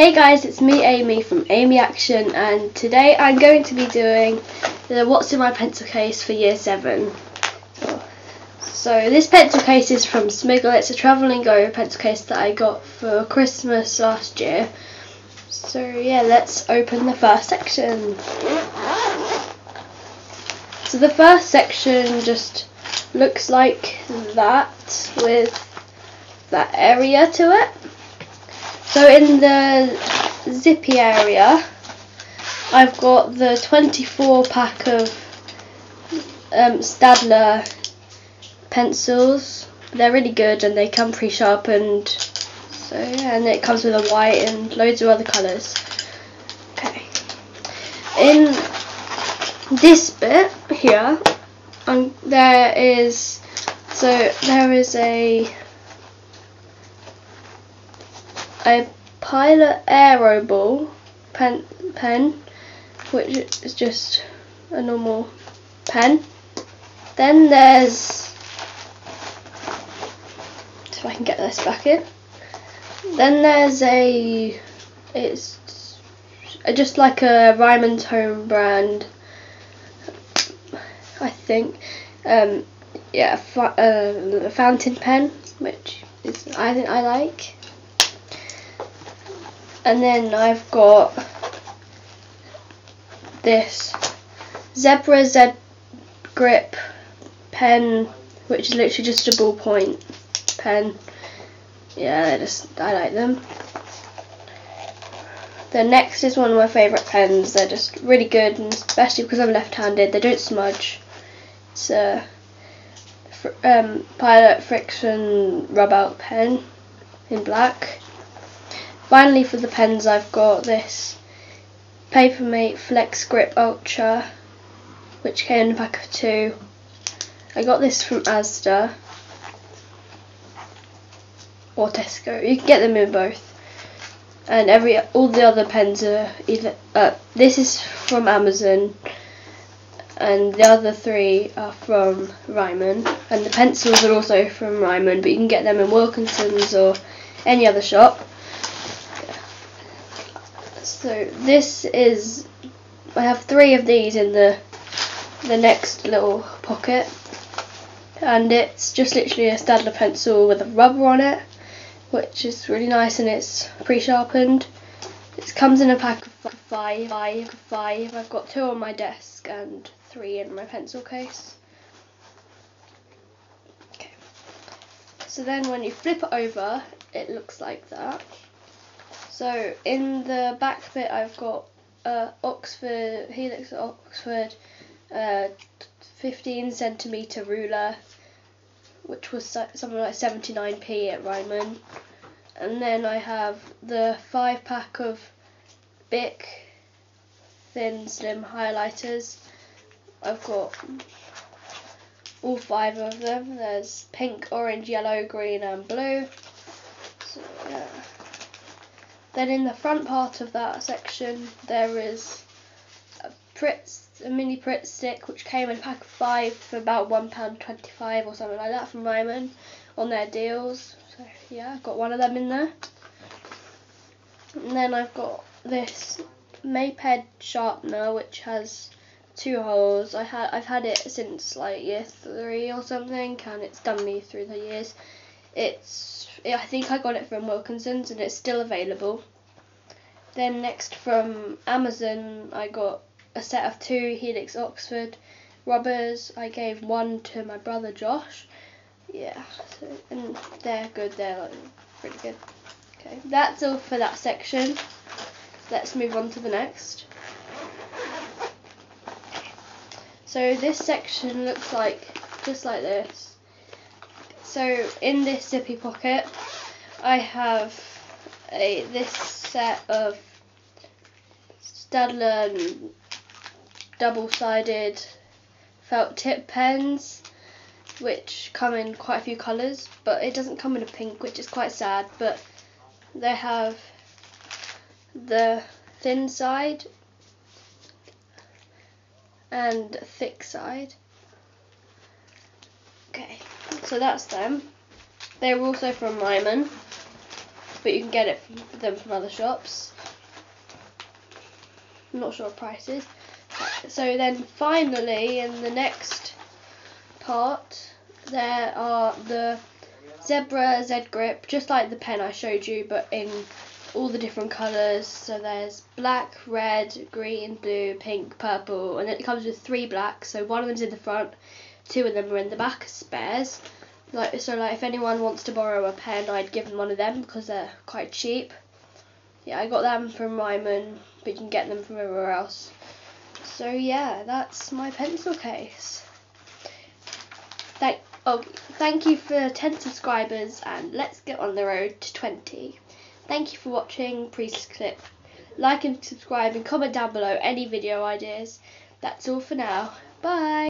Hey guys, it's me Amy from Amy Action and today I'm going to be doing the What's in My Pencil Case for Year 7. So this pencil case is from Smiggle, it's a Travel and Go pencil case that I got for Christmas last year. So yeah, let's open the first section. So the first section just looks like that with that area to it. So in the zippy area, I've got the 24 pack of um, Staedtler pencils. They're really good and they come pre-sharpened. So yeah, and it comes with a white and loads of other colours. Okay. In this bit here, um, there is so there is a a Pilot Aeroball pen, pen, which is just a normal pen. Then there's, if I can get this back in. Then there's a, it's just like a Ryman's home brand, I think. Um, yeah, uh, a fountain pen, which is I think I like and then I've got this Zebra Z grip pen which is literally just a ballpoint pen. Yeah I just I like them. The next is one of my favourite pens. They're just really good and especially because I'm left-handed they don't smudge. It's a um, Pilot Friction rub out pen in black Finally for the pens I've got this Papermate Flex Grip Ultra which came in a pack of two. I got this from Asda or Tesco. You can get them in both. And every all the other pens are either uh, this is from Amazon and the other three are from Ryman and the pencils are also from Ryman but you can get them in Wilkinson's or any other shop. So this is, I have three of these in the the next little pocket and it's just literally a Staedtler pencil with a rubber on it which is really nice and it's pre-sharpened. It comes in a pack of five, five, five. I've got two on my desk and three in my pencil case. Okay. So then when you flip it over it looks like that. So in the back bit I've got uh, Oxford, Helix Oxford uh, 15 centimetre ruler which was something like 79p at Ryman. And then I have the 5 pack of Bic thin slim highlighters. I've got all five of them. There's pink, orange, yellow, green and blue. So yeah then in the front part of that section there is a Pritt, a mini Pritt stick which came in a pack of five for about £1.25 or something like that from Ryman on their deals. So yeah, I've got one of them in there. And then I've got this Maped sharpener which has two holes. I had I've had it since like year three or something and it's done me through the years. It's I think I got it from Wilkinson's and it's still available. Then next from Amazon I got a set of two Helix Oxford rubbers. I gave one to my brother Josh. Yeah, so, and they're good, they're like, pretty good. Okay, that's all for that section. Let's move on to the next. So this section looks like just like this. So in this zippy pocket, I have a this set of Staedtler double-sided felt tip pens which come in quite a few colours but it doesn't come in a pink which is quite sad but they have the thin side and thick side. Okay so that's them. They're also from Ryman. but you can get it from them from other shops. I'm not sure of prices. So then finally in the next part there are the Zebra Z Grip, just like the pen I showed you, but in all the different colours. So there's black, red, green, blue, pink, purple, and it comes with three blacks. So one of them's in the front, two of them are in the back as spares. Like so, like if anyone wants to borrow a pen, I'd give them one of them because they're quite cheap. Yeah, I got them from Ryman, but you can get them from everywhere else. So yeah, that's my pencil case. Thank oh, thank you for 10 subscribers, and let's get on the road to 20. Thank you for watching. Please click like and subscribe and comment down below any video ideas. That's all for now. Bye.